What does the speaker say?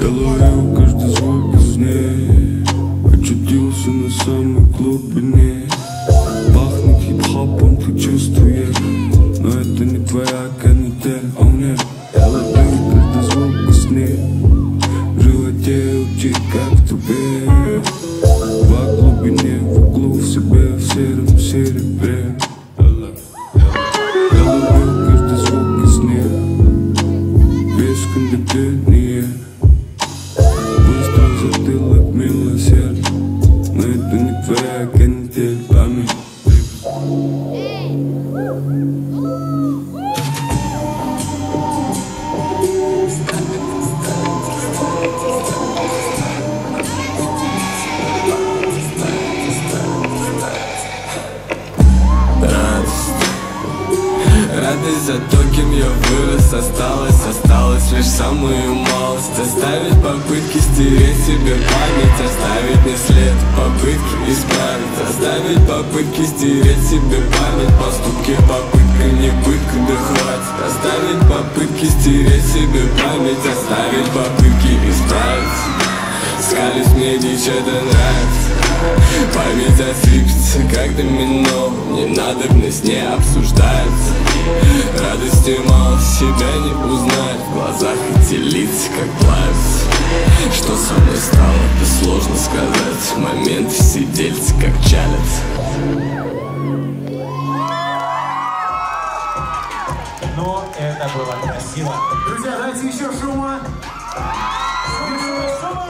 Я ловил каждый звук из ней. Очутился на самой глубине. Пахнет хип-хопом, ты чувствуешь. Но это не твоя канитель, а мне. Я ловил каждый звук из ней. В животе учи, как в трубе Во глубине, в углу, в себе, в сером серебре. Я ловил каждый звук из ней. Весь кондитент канитель, память Радость за то, кем я вырос Осталось, осталось лишь самую малость. Оставить попытки стереть себе память Оставить не след, попытки Оставить попытки стереть себе память. Поступки, попытка, не пытка, да хватит. Оставить попытки стереть себе память. Оставить попытки исправить Скались мне дичь, это нравится. Память осыпется, как домино. Ненадобность не обсуждается. Радости мало, себя не узнать. В глазах эти лица, как плавятся Что со мной стало, это сложно сказать Моменты сидельцы, как чалятся Но это было красиво. Друзья, давайте еще. Шума, шума, шума.